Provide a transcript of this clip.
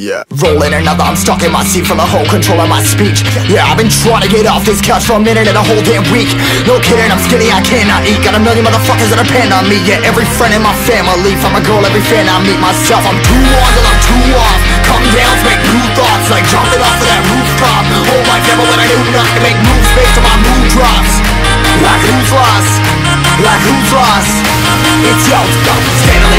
yeah. Rolling another, I'm stuck in my seat from the whole control of my speech. Yeah, I've been trying to get off this couch for a minute and a whole damn week. No kidding, I'm skinny, I cannot eat. Got a million motherfuckers that depend on me. Yeah, every friend in my family, from a girl, every fan I meet myself. I'm too on till I'm too off. Come down make new thoughts, like jumping off of that rooftop. Hold my camera when I do not to make moves based on my mood drops. Like who's lost? Like who's lost? It's yo, Stanley